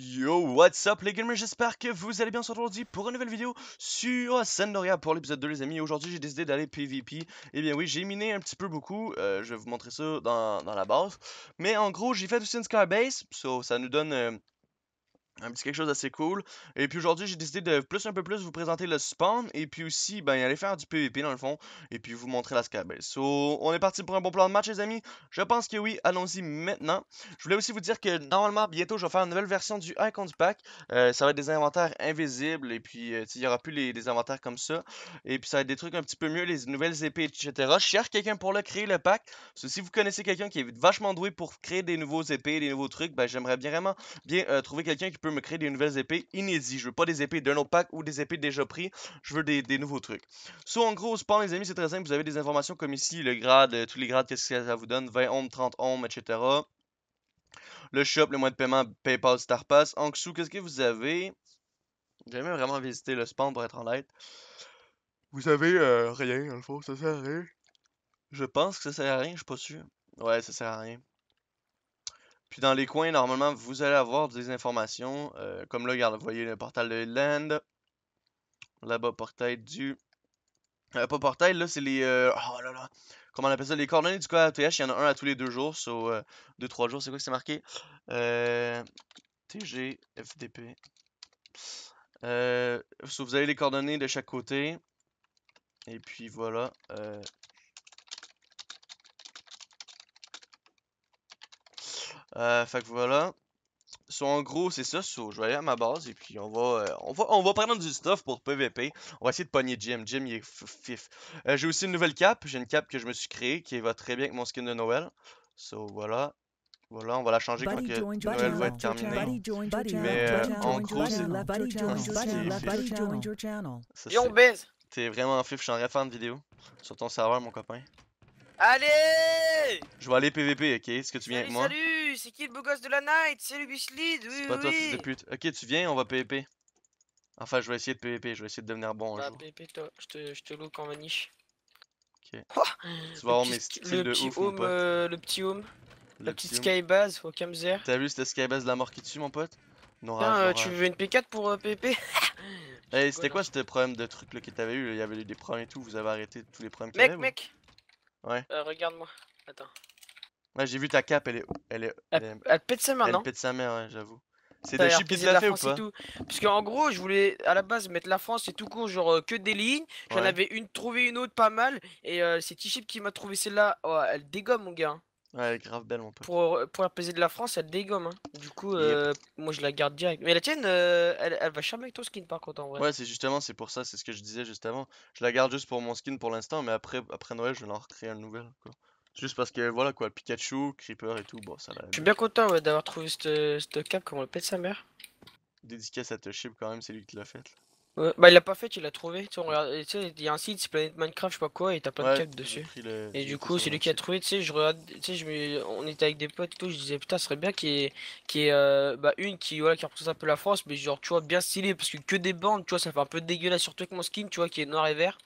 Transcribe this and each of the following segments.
Yo, what's up les gamers, j'espère que vous allez bien aujourd'hui pour une nouvelle vidéo sur Sandoria pour l'épisode 2 les amis. Aujourd'hui j'ai décidé d'aller PVP. Et eh bien oui, j'ai miné un petit peu beaucoup, euh, je vais vous montrer ça dans, la base. Mais en gros, j'ai fait aussi une Skybase, so, ça nous donne... euh, un petit quelque chose d'assez cool. Et puis aujourd'hui, j'ai décidé de plus un peu plus vous présenter le spawn et puis aussi ben aller faire du PVP dans le fond et puis vous montrer la skybase. So, on est parti pour un bon plan de match les amis. Je pense que oui, allons-y maintenant. Je voulais aussi vous dire que normalement bientôt je vais faire une nouvelle version du Icon du pack. Euh, ça va être des inventaires invisibles et puis euh, il y aura plus les, les inventaires comme ça. Et puis ça va être des trucs un petit peu mieux, les nouvelles épées, etc. Je cherche quelqu'un pour le créer le pack. Si vous connaissez quelqu'un qui est vachement doué pour créer des nouveaux épées, des nouveaux trucs, ben j'aimerais bien vraiment bien euh, trouver quelqu'un qui peut me créer des nouvelles épées inédites. Je veux pas des épées d'un autre pack ou des épées déjà pris. Je veux des, des nouveaux trucs. So, en gros, spawn, les amis, c'est très simple. Vous avez des informations comme ici, le grade, euh, tous les grades, qu'est-ce que ça vous donne? 20 ohms, 30 ohms, etc. Le shop, le moyen de paiement, PayPal, StarPass. En dessous, qu'est-ce que vous avez? J'ai jamais vraiment visité le spawn pour être honnête. Vous avez euh, rien, dans le fond, ça sert à rien. Je pense que ça sert à rien, je suis pas sûr. Ouais, ça sert à rien. Puis dans les coins, normalement, vous allez avoir des informations. euh, comme là, regarde, vous voyez le portail de Land. Là-bas, portail du. Euh, pas portail, là, c'est les. euh, Oh là là. Comment on appelle ça Les coordonnées du code ATH, il y en a un à tous les deux jours. Sur 2-3 jours, c'est quoi que c'est marqué? Euh, TG, FDP. Euh, so, vous avez les coordonnées de chaque côté. Et puis voilà. Euh, fait que voilà. So, en gros, c'est ça. So, je vais aller à ma base et puis on va, euh, on va, on va prendre du stuff pour PVP. On va essayer de pogner Jim. Jim, il est f- fif. Euh, j'ai aussi une nouvelle cape. J'ai une cape que je me suis créée qui va très bien avec mon skin de Noël. So, voilà. Voilà, on va la changer quand que Noël va être terminé. Mais, euh, en gros, c'est- c'est- baise. T'es vraiment fif. Je suis en train de faire une vidéo sur ton serveur, mon copain. Allez Je vais aller PVP, ok? Est-ce que tu viens avec moi? salut C'est qui le beau gosse de la night? C'est le Bislid Oui, C'est oui, pas toi, fils de pute. Ok, tu viens, on va PVP. Enfin, je vais essayer de PVP. Je vais essayer de devenir bon un Bah, jour. pépé, toi, je te, je te look en maniche. Ok. Oh, Tu le vas avoir mes styles le de petit ouf, mon home, pote. euh, le petit home, Le la petite petit sky base au Kamzer. T'as vu cette skybase de la mort qui tue, mon pote? Non, euh, tu veux une P4 pour euh, PP Hey, c'était quoi ce problème de truc là que t'avais eu? Il y avait eu des problèmes et tout, vous avez arrêté tous les problèmes qu'il y Mec, avait? ou- mec Ouais. Euh, Regarde-moi. Attends. Ouais, j'ai vu ta cape, elle est. Elle est. Elle, Elle, est- elle pète sa elle non? pète sa mère, ouais, j'avoue. C'est T'as de l'air chip qui l'a fait ou pas? tout. Parce qu'en gros, je voulais à la base mettre la France et tout court, genre euh, que des lignes. J'en Ouais. avais une, trouvé une autre pas mal. Et euh, c'est T-Chip qui m'a trouvé celle-là. Oh, elle dégomme, mon gars. hein. Ouais, elle est grave belle, mon pote. Pour, euh, pour la de la France, elle dégomme. Hein. Du coup, Yep. euh, moi je la garde direct. Mais la tienne, euh, elle, elle va charmer avec ton skin par contre en vrai. Ouais, c'est justement, c'est pour ça, c'est ce que je disais juste avant. Je la garde juste pour mon skin pour l'instant, mais après, après Noël, je vais en recréer une nouvelle, quoi. Juste parce que, voilà, quoi, Pikachu, Creeper et tout, bon, ça va. Je suis bien content ouais, d'avoir trouvé cette, cette cap comme on le pète sa mère? Dédicace à Toshib quand même, c'est lui qui l'a fait. là. Ouais, Bah il l'a pas fait, il l'a trouvé. Tu sais, il y a un site, c'est Planète Minecraft, je sais pas quoi, et t'as plein de Ouais, j'ai dessus. le- Et du coup, c'est lui qui a trouvé, tu sais, je regarde, tu sais, je me... on était avec des potes et tout, je disais putain, ce serait bien qu'il y ait, qu'il y ait, euh, bah, une qui, voilà, qui représente un peu la France, mais genre, tu vois, bien stylé, parce que que des bandes, tu vois, ça fait un peu dégueulasse, surtout avec mon skin, tu vois, qui est noir et vert.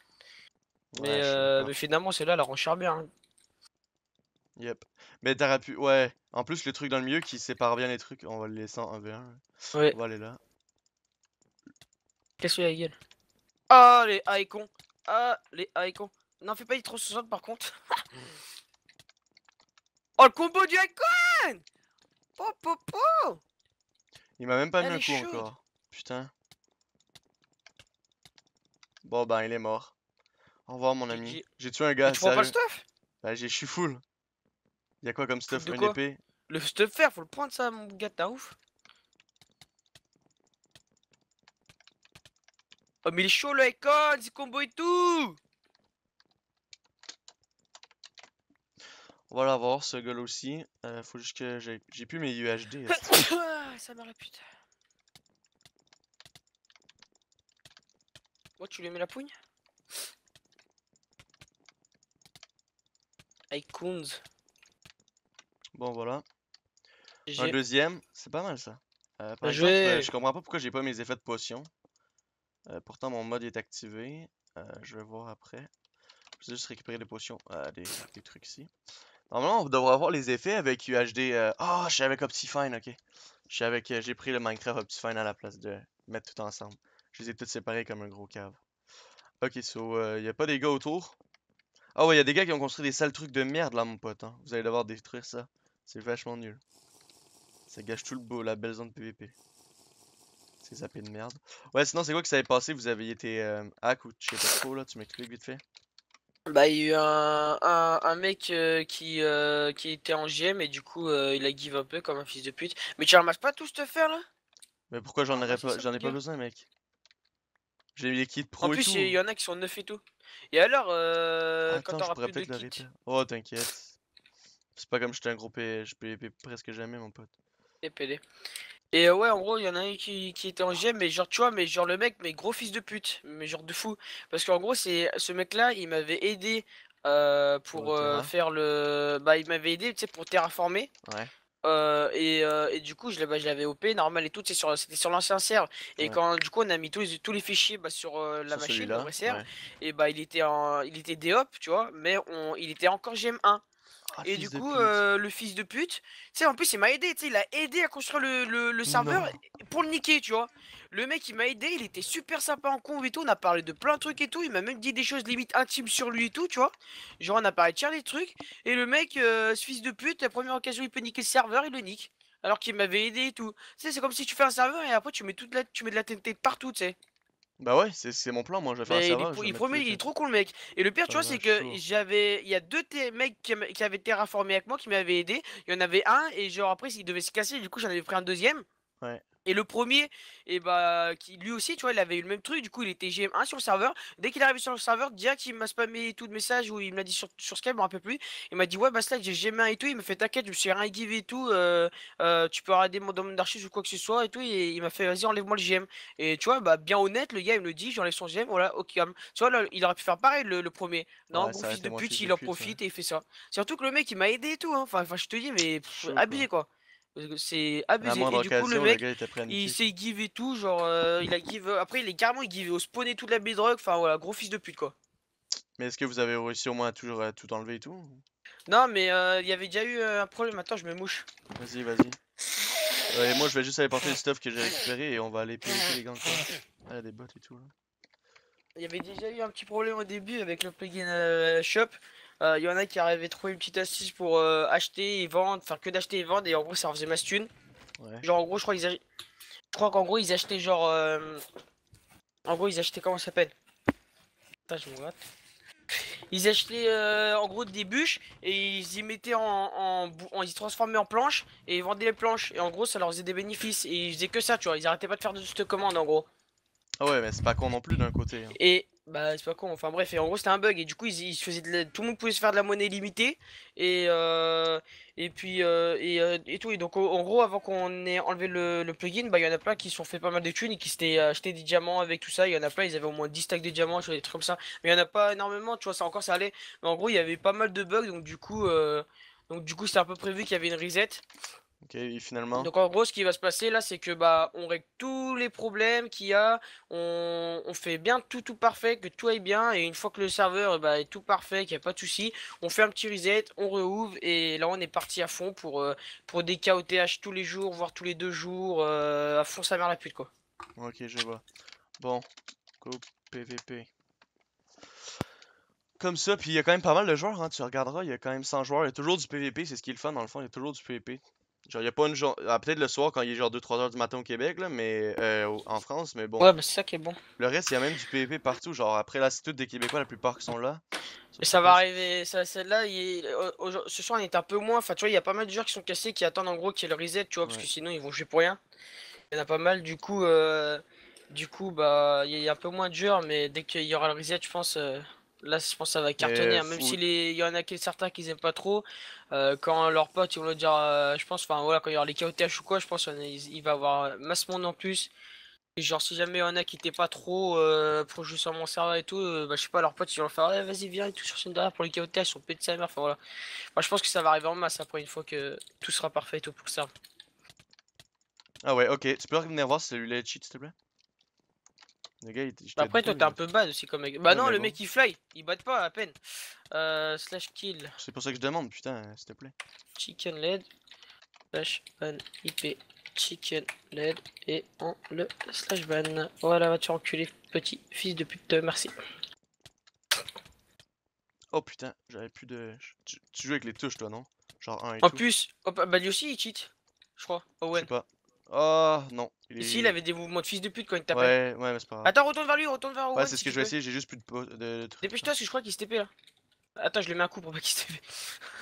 Mais, Ouais, euh, mais finalement, celle-là, elle la rend cher bien. hein. Yep. Mais t'aurais pu. Ouais. En plus, le truc dans le milieu qui sépare bien les trucs, on va le laisser en 1v1. Ouais, On va aller là. qu'est-ce qu'il y a, la gueule Ah, les icons Ah, les icons Non, fais pas les 360 par contre Oh, le combo du icon Po, po, po Il m'a même pas mis un coup chaude. encore. Putain. Bon, ben, il est mort. Au revoir, mon ami. J'ai tué un gars, Tu prends pas le stuff? Bah, j'ai, je suis full. Y'a quoi comme stuff? de Une quoi épée? Le stuff faire, faut le prendre ça, mon gars, t'as ouf Oh, mais il est chaud le icon, c'est combo et tout On va l'avoir, ce gars-là aussi. Euh, faut juste que j'ai, plus mes UHD. Ça m'a la pute. Moi, tu lui mets la pougne? Icons. Bon, voilà. Un deuxième, c'est pas mal ça. Euh, par Bien exemple, euh, je comprends pas pourquoi j'ai pas mes effets de potion. Euh, pourtant, mon mode est activé. Je vais voir après. Je vais juste récupérer des potions. des, des trucs ici. Normalement, on devrait avoir les effets avec UHD. Ah, je suis avec Optifine, ok. Je suis avec. euh, J'ai pris le Minecraft Optifine à la place de mettre tout ensemble. Je les ai tous séparés comme un gros cave. Ok, so, y a pas des gars autour? Ah ouais, y a des gars qui ont construit des sales trucs de merde là, mon pote. hein. Vous allez devoir détruire ça. C'est vachement nul. Ça gâche tout le beau, la belle zone PVP. Ces zappés de merde. Ouais, sinon, c'est quoi que ça avait passé? Vous avez été euh, hack ou je sais pas trop là, tu m'expliques vite fait? Bah, il y a eu un, un, un mec euh, qui, euh, qui était en GM et du coup, euh, il a give un peu comme un fils de pute. Mais tu ramasses pas tout ce faire là? Mais pourquoi j'en Ah, aurais c'est pas, ça, j'en ai pas besoin, mec? J'ai mis les kits En pro et plus, il y en a qui sont neufs et tout. Et alors, euh, quand Attends, je t'auras plus de kits? Oh, t'inquiète. C'est pas comme j'étais un gros P... je PVP presque jamais, mon pote. et PD. Et euh, ouais, en gros, il y en a un qui, qui était en GM, mais genre, tu vois, mais genre le mec, mais gros fils de pute, mais genre de fou. Parce qu'en gros, c'est ce mec-là, il m'avait aidé euh, Pour euh, faire le. Bah, il m'avait aidé, tu sais, pour terraformer. Ouais. Euh, et, euh, et du coup, je bah, je l'avais OP normal et tout, c'est sur, c'était sur l'ancien serve. Et Ouais. quand du coup, on a mis tous les, tous les fichiers bah, sur euh, la Sur machine, le vrai ouais. et bah, il était en, il était DOP, tu vois, mais on, il était encore GM1. Ah, Et du coup, euh, le fils de pute, tu sais, en plus, il m'a aidé, tu sais, il a aidé à construire le, le, le serveur Non. pour le niquer, tu vois. Le mec, il m'a aidé, il était super sympa en con et tout, on a parlé de plein de trucs et tout, il m'a même dit des choses limite intimes sur lui et tout, tu vois. Genre, on a parlé de tiens des trucs, et le mec, euh, ce fils de pute, la première occasion, il peut niquer le serveur, il le nique. Alors qu'il m'avait aidé et tout. Tu sais, c'est comme si tu fais un serveur et après tu mets toute la, tu mets de la TNT partout, tu sais. Bah ouais, c'est mon plan, moi, je vais faire un Mais il promet, il est trop con le mec. Et le pire, tu Ah vois, c'est que j'avais. Il y a deux t- mecs qui, qui avaient terraformé avec moi qui m'avaient aidé. Il y en avait un, et genre après, il devait se casser, du coup, j'en avais pris un deuxième. Ouais. Et le premier, et bah, qui, lui aussi, tu vois, il avait eu le même truc. Du coup, il était GM1 sur le serveur. Dès qu'il est arrivé sur le serveur, direct, il m'a spammé tout de messages ou il me l'a dit sur, sur Skype, je me rappelle plus. Il m'a dit, ouais, bah, Slack, j'ai GM1 et tout. Il me fait, t'inquiète, je me suis rien give et tout. euh, euh, tu peux arrêter mon domaine d'archives ou quoi que ce soit et tout. Et il m'a fait, vas-y, enlève-moi le GM. Et tu vois, bah, bien honnête, le gars, il me le dit, j'enlève son GM, voilà, ok. Tu vois, là, il aurait pu faire pareil, le, le premier. Non, Ouais, gros fils de pute, il en ouais. profite et il fait ça. Surtout que le mec, il m'a aidé et tout. hein. Enfin, enfin, je te dis, mais pff, abusé quoi. C'est abusé. Et du coup, le mec, il s'est give et tout. Genre, euh, il a give. Après, il est carrément, il give au spawn et tout de la bedrock. Enfin, voilà, gros fils de pute quoi. Mais est-ce que vous avez réussi au moins à toujours à tout enlever et tout? Non, mais euh, il y avait déjà eu euh, un problème. Attends, je me mouche. Vas-y, vas-y. Ouais, moi, je vais juste aller porter le stuff que j'ai récupéré et on va aller PVP les gants. Ah, il y a des bots et tout, là. Il y avait déjà eu un petit problème au début avec le plugin euh, shop. Euh, Il y en a qui arrivaient à trouver une petite astuce pour euh, acheter et vendre, faire que d'acheter et vendre, et en gros ça en faisait masse thune. Ouais. Genre en gros je crois qu'ils je crois qu'en gros ils achetaient genre euh, en gros ils achetaient comment ça s'appelle? Putain je me gratte. Ils achetaient euh, en gros des bûches et ils y mettaient en, en, ils se transformaient en planches et ils vendaient les planches et en gros ça leur faisait des bénéfices et ils faisaient que ça tu vois ils arrêtaient pas de faire de cette commande en gros Ah ouais, mais c'est pas con non plus d'un côté. hein. et bah c'est pas con enfin bref et en gros c'était un bug et du coup ils, faisaient de la- tout le monde pouvait se faire de la monnaie limitée et euh, et puis euh, et, euh, et tout et donc en gros avant qu'on ait enlevé le, plugin bah il y en a plein qui se sont fait pas mal de thunes et qui s'étaient acheté des diamants avec tout ça il y en a plein ils avaient au moins 10 stacks de diamants tu des trucs comme ça mais il y en a pas énormément tu vois ça encore ça allait mais en gros il y avait pas mal de bugs donc du coup euh, donc du coup c'était un peu prévu qu'il y avait une reset Ok, et finalement. donc en gros, ce qui va se passer là, c'est que bah on règle tous les problèmes qu'il y a, on, on fait bien tout tout parfait, que tout aille bien, et une fois que le serveur bah, est tout parfait, qu'il n'y a pas de souci, on fait un petit reset, on rouvre, et là on est parti à fond pour, euh, pour des KOTH tous les jours, voire tous les deux jours, euh, à fond sa mère la pute quoi. Ok, je vois. Bon, go PVP. Comme ça, puis il y a quand même pas mal de joueurs, hein, tu regarderas, il y a quand même 100 joueurs, il y a toujours du PVP, c'est ce qui est le fun dans le fond, il y a toujours du PVP. Genre, il y a pas une jour... ah, peut-être le soir quand il est genre 2-3 heures du matin au Québec, là, mais euh, en France, mais bon. Ouais, bah c'est ça qui est bon. Le reste, il y a même du PVP partout, genre après là, c'est tous des Québécois, la plupart qui sont là. Et ça va arriver, ça, celle-là, est- ce soir on est un peu moins, enfin tu vois, il y a pas mal de joueurs qui sont cassés, qui attendent en gros qu'il y ait le reset, tu vois, parce que sinon ils vont jouer pour rien. Il y en a pas mal, du coup, euh, du coup, bah, il y, a un peu moins de joueurs, mais dès qu'il y aura le reset, je pense, euh, là, je pense que ça va cartonner, hein, même faut- si les, il y en a certains qui aiment pas trop, euh, quand leurs potes, ils vont le dire, euh, je pense, enfin voilà, quand il y aura les KOTH ou quoi, je pense qu'il il va y avoir masse monde en plus. Et genre, si jamais il y en a qui étaient pas trop euh, pour jouer sur mon serveur et tout, euh, bah, je sais pas, leurs potes ils vont leur faire, Eh, vas-y, viens et tout sur chaîne derrière pour les KOTH, ils sont pétés de sa mère. Enfin voilà. Moi, je pense que ça va arriver en masse après, une fois que tout sera parfait et tout pour serveur. Ah ouais, ok, tu peux venir voir celui-là cheat, s'il te plaît? Le gars, il Bah, après, toi, t'es un peu bad aussi comme mec. Bah, non, le bon. mec il fly, il bat pas à peine. Euh, slash kill, C'est pour ça que je demande, putain, s'il te plaît. chicken lead, slash ban IP. chicken LED et on le slash ban. Voilà, va tu enculer, petit fils de pute, merci. Oh putain, j'avais plus de. Tu, tu joues avec les touches, toi, non? Genre 1 et En tout. plus, hop, bah lui aussi il cheat, je crois. Je Owen. sais pas. Oh non. Il est... Ici il avait des mouvements de fils de pute quand il tapait. Ouais, ouais, mais c'est pas grave. Attends, retourne vers lui, retourne vers Owen. ouais, c'est ce si que je vais essayer, j'ai juste plus de, de. Dépêche-toi parce que je crois qu'il se TP là. Attends, je lui mets un coup pour pas qu'il se TP.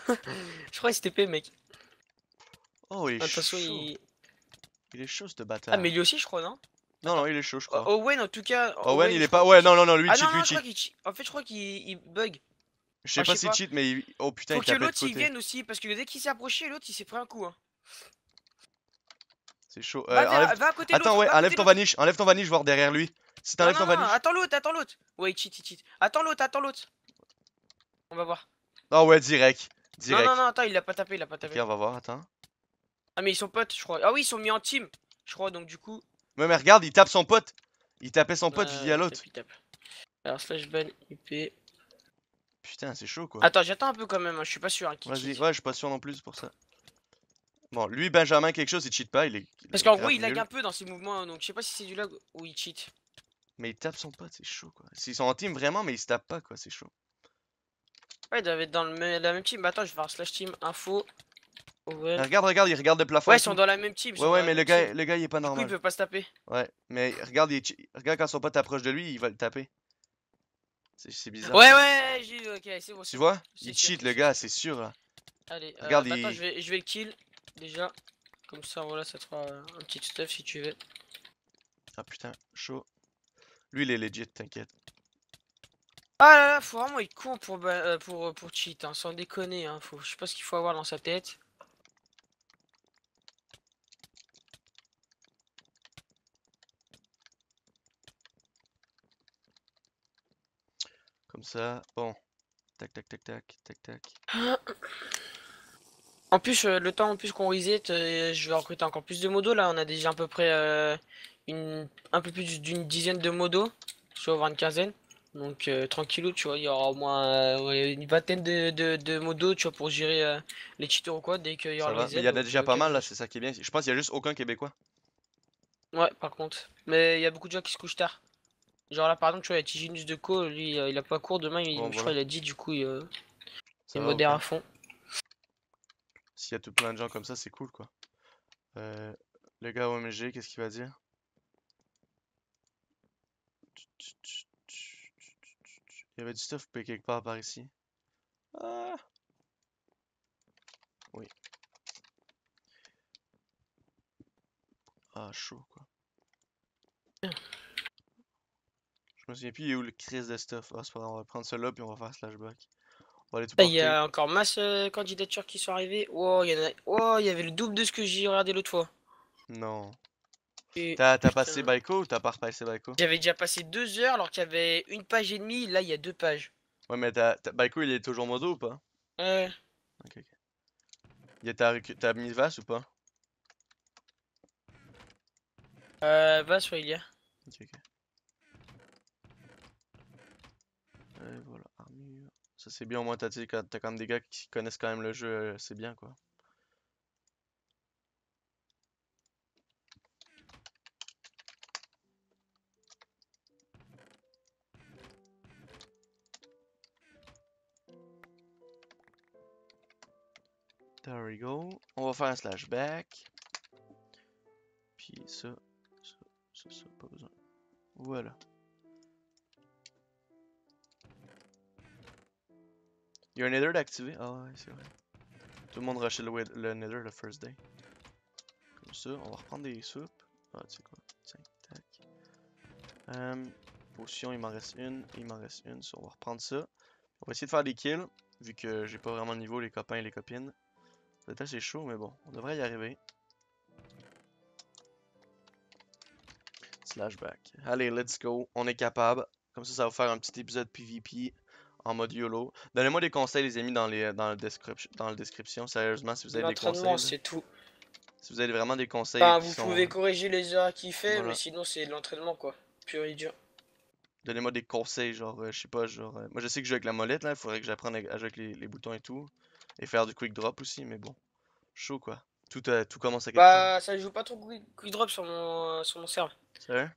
je crois qu'il se TP, mec. Oh, il est Attention, chaud. il. Il est chaud, ce bâtard. Ah, mais lui aussi, je crois, non? Non, non, il est chaud, je crois. Owen, en tout cas. Owen, il je est pas. Ouais, non, non, non, lui, Ah cheat, non, lui, non, cheat. En fait, je crois qu'il il bug. Je sais Ah, pas pas. cheat, mais il... Oh putain, Faut il que tapait de l'autre il vienne aussi, parce que dès qu'il s'est approché, l'autre il s'est pris un coup. Hein. C'est chaud. Euh, Va, vers- enlève... va à côté de Attends, l'autre, ouais, va à enlève ton l'autre. vanish. Enlève ton vanish, voir derrière lui. Si Non, t'enlèves non, ton non, vanish. attends l'autre, attends l'autre. Ouais, cheat, il cheat. Attends l'autre, attends l'autre. On va voir. Ah ouais, direct. Non, Direct. non, non, attends, il l'a pas tapé, il a pas Ok, tapé. on va voir, attends. Ah, mais ils sont potes, je crois. Ah oui, ils sont mis en team, je crois, donc du coup. Ouais, mais regarde, il tape son pote. Il tapait son pote euh, via il l'autre. tape, il tape. Alors, slash ban, IP. Putain, c'est chaud quoi. Attends, j'attends un peu quand même, hein, je suis pas sûr. hein, Vas-y, cheat. ouais, je suis pas sûr non plus pour ça. Bon, lui, Benjamin, quelque chose, il cheat pas, il est. il Parce qu'en gros, il lag un peu dans ses mouvements, donc je sais pas si c'est du lag ou il cheat. Mais il tape son pote, c'est chaud quoi. S'ils sont en team vraiment, mais ils se tapent pas quoi, c'est chaud. Ouais, il doit être dans le même- la même team. Bah, attends, je vais faire slash team info. Owen. Mais regarde, regarde, il regarde le plafond. Ouais, ils sont dans la même team. ils Ouais, ouais, mais le gars, team. le gars, il est pas Du coup, ils normal. peuvent pas se taper. Ouais, mais regarde, il regarde quand son pote approche de lui, il va le taper. C'est bizarre. Ouais, ouais, j'ai. Ok, c'est bon. Tu vois? Il cheat le gars, c'est sûr là. Allez, euh, Regarde, attends, il- je vais, je vais le kill déjà. Comme ça, voilà, ça te fera un petit stuff si tu veux. Ah putain, chaud. Lui, il est legit, t'inquiète. Ah là là, faut vraiment être con pour, euh, pour, euh, pour cheat, hein, sans déconner. Hein, faut, je sais pas ce qu'il faut avoir dans sa tête. Comme ça, bon. Tac, tac, tac, tac, tac, tac. En plus, euh, le temps en plus qu'on reset, euh, je vais recruter encore plus de modos. Là, on a déjà à peu près euh, une, un peu plus d'une dizaine de modos. Je vais avoir une quinzaine. Donc, euh, tranquillou, tu vois, il y aura au moins euh, une vingtaine de, de, de modos, tu vois, pour gérer les cheaters ou quoi, dès qu'il y aura les il y en a déjà pas mal là, c'est ça qui est bien. Je pense qu'il y a juste aucun Québécois. Ouais, par contre. Mais il y a beaucoup de gens qui se couchent tard. Genre là, par exemple, tu vois, il y a Tiginus de Co, lui, il a pas cours demain, il, Bon, je crois il a dit, du coup, il, il modère à fond. S'il y a tout plein de gens comme ça, c'est cool quoi. Euh, le gars OMG, qu'est-ce qu'il va dire? Il y avait du stuff quelque part par ici. Ah! Oui. Ah, chaud quoi. Je me souviens plus, il est où le crise de stuff? Ah, c'est pas grave, on va prendre celui-là puis on va faire slashback. Il y a encore masse euh, candidatures qui sont arrivées. Oh, il y en a... oh, y avait le double de ce que j'ai regardé l'autre fois. Non. Et T'as passé. Baiko ou t'as pas repassé Baiko? J'avais déjà passé deux heures alors qu'il y avait une page et demie. Là, il y a deux pages. Ouais, mais t'as, Baiko, il est toujours modo ou pas? Ouais. Ok, ok. Y a- T'as, recu- t'as mis Vas ou pas? Euh, va sur il y a. Ok, ok. Et voilà, armure. Ça c'est bien, au moins t'as, quand- même des gars qui connaissent quand même le jeu, euh, c'est bien quoi. There we go. On va faire un slash back. Puis ça, ça, ça, ça, pas besoin. Voilà. Il y a un nether d'activer? Ah ouais, c'est vrai. Tout le monde rushait le, nether le first day. Comme ça, on va reprendre des soupes. Ah, tu sais quoi? Tiens, tac. Euh, potion, il m'en reste une. Il m'en reste une. Ça, on va reprendre ça. On va essayer de faire des kills. Vu que j'ai pas vraiment le niveau, les copains et les copines. C'est assez chaud, mais bon, on devrait y arriver. Slashback. Allez, let's go. On est capable. Comme ça, ça va faire un petit épisode PvP en mode YOLO. Donnez-moi des conseils, les amis, dans, les, dans, le, description, dans la description. Sérieusement, si vous avez des conseils. c'est tout. Si vous avez vraiment des conseils. Qui vous sont- pouvez corriger les erreurs qu'il fait, Voilà. mais sinon, c'est de l'entraînement, quoi. Pur et dur. Donnez-moi des conseils, genre, euh, je sais pas, genre. euh, Moi, je sais que je joue avec la molette, là. Il faudrait que j'apprenne à à jouer avec les, les boutons et tout. Et faire du quick drop aussi, mais bon. Chaud, quoi. Tout, euh, tout commence à quelque Bah, ça joue pas trop quick, quick drop sur mon, sur mon serve. Sérieux?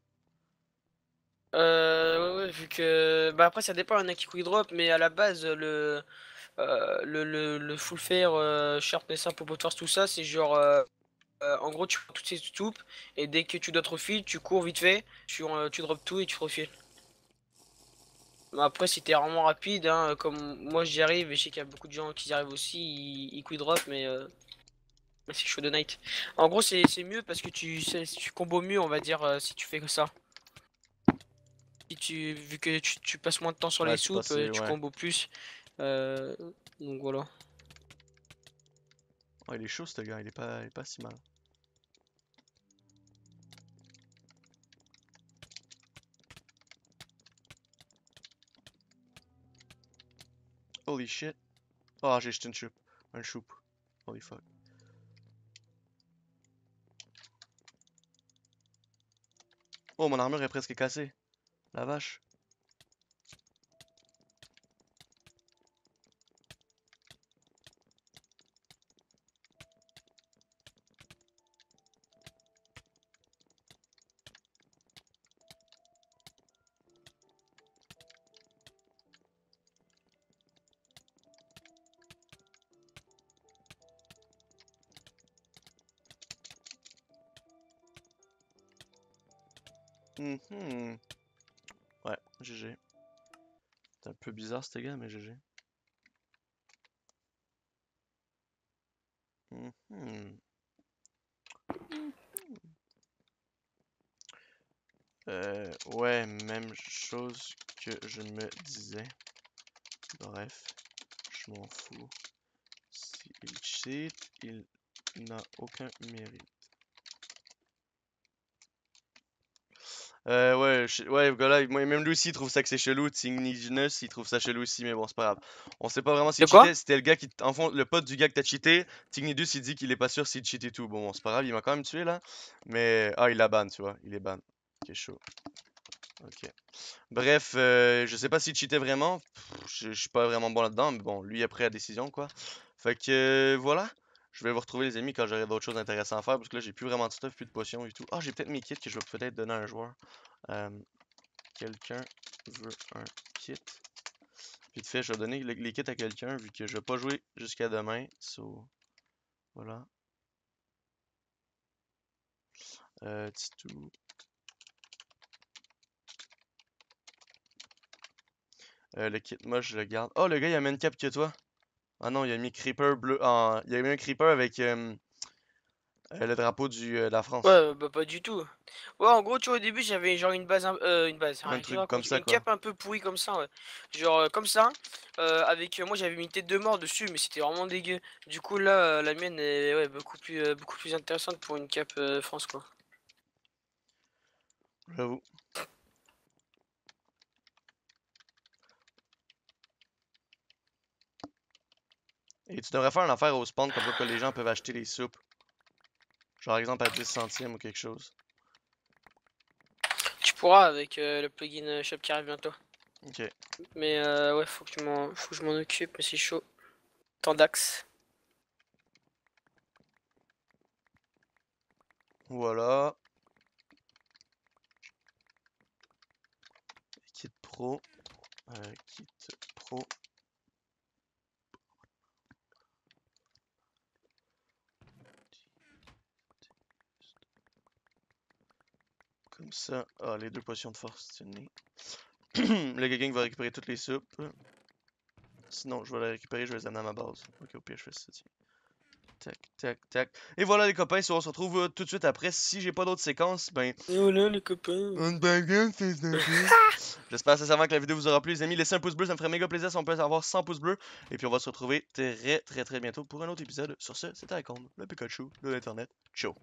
Euh, ouais, vu que. Bah, après, ça dépend, il y en a qui quick drop, mais à la base, le. euh, le, le, full fair, euh, sharpness up, pop force, tout ça, c'est genre. euh, euh, en gros, tu prends toutes ces soupes, et dès que tu dois te refiler, tu cours vite fait, tu, tu drops tout et tu te refiles. Mais après, si t'es vraiment rapide, hein, comme moi j'y arrive, et je sais qu'il y a beaucoup de gens qui y arrivent aussi, ils, ils drop, mais. c'est chaud de night. En gros, c'est mieux parce que tu, tu combos mieux, on va dire, si tu fais que ça. Tu, vu que tu, tu passes moins de temps sur Ouais, les tu soupes, euh, tu ouais. combos plus. Euh, donc voilà. Oh, il est chaud, ce gars. Il est pas, il est pas si mal. Holy shit. Ah, j'ai jeté une choupe. Un choupe. Holy fuck. Oh, mon armure est presque cassée. La vache. Mhm. GG. C'est un peu bizarre, ce gars, mais GG. Mhm. Euh, ouais, même chose que je me disais. Bref, je m'en fous. S'il cheat, il n'a aucun mérite. Euh, ouais, je- ouais, voilà, même lui aussi, il trouve ça que c'est chelou. Tigniginus, il trouve ça chelou aussi, mais bon, c'est pas grave. On sait pas vraiment quoi? cheatait, c'était le gars qui, en fond, le pote du gars que t'as cheaté. Tignidus, il dit qu'il est pas sûr s'il cheat et tout. Bon, bon, c'est pas grave, il m'a quand même tué là. Mais, ah, il a ban, tu vois, il est ban. Ok, chaud. Ok. Bref, euh, je sais pas s'il cheatait vraiment. Pff, Je je suis pas vraiment bon là-dedans, mais bon, lui a pris la décision, quoi. Fait que, euh, voilà. Je vais vous retrouver, les amis, quand j'aurai d'autres choses intéressantes à faire, parce que là, j'ai plus vraiment de stuff, plus de potions et tout. Ah, j'ai peut-être mes kits que je vais peut-être donner à un joueur. Euh, quelqu'un veut un kit. Vite fait, je vais donner le- les kits à quelqu'un, vu que je vais pas jouer jusqu'à demain. So, voilà. Euh, Titou. Euh, le kit, moi, je le garde. Oh, le gars, il a même cap que toi. Ah non, il a mis Creeper bleu. en- Il a mis un Creeper avec euh, euh, le drapeau du, euh, de la France. Ouais, euh, bah pas du tout. Ouais, en gros, tu vois, au début, j'avais genre une base, un- euh, une base, Un rien, truc comme ça, une quoi. cape un peu pourrie comme ça, ouais. Genre euh, comme ça, euh, avec euh, moi j'avais mis tête de mort dessus, mais c'était vraiment dégueu. Du coup là, euh, la mienne est ouais, beaucoup plus, euh, beaucoup plus intéressante pour une cape euh, France quoi. J'avoue. Tu devrais faire une affaire au spawn comme ça que les gens peuvent acheter les soupes. Genre exemple à 10 centimes ou quelque chose. Tu pourras avec euh, le plugin euh, shop qui arrive bientôt. Ok. Mais euh, ouais, faut que je m'en, faut que je m'en occupe, mais c'est chaud. Tant d'axes. Voilà. Kit pro. Euh, kit pro. Ça. Ah, les deux potions de force, c'est né. Le gang va récupérer toutes les soupes. Sinon, je vais les récupérer, je vais les amener à ma base. Ok, au pire, je fais ça. tiens. Tac, tac, tac. Et voilà les copains, si on se retrouve euh, tout de suite après. Si j'ai pas d'autres séquences, ben Et voilà les copains. J'espère sincèrement que la vidéo vous aura plu, les amis. Laissez un pouce bleu, ça me ferait méga plaisir si on peut avoir 100 pouces bleus. Et puis on va se retrouver très très très bientôt pour un autre épisode. Sur ce, c'était Icon, le Pikachu de l'internet. Ciao.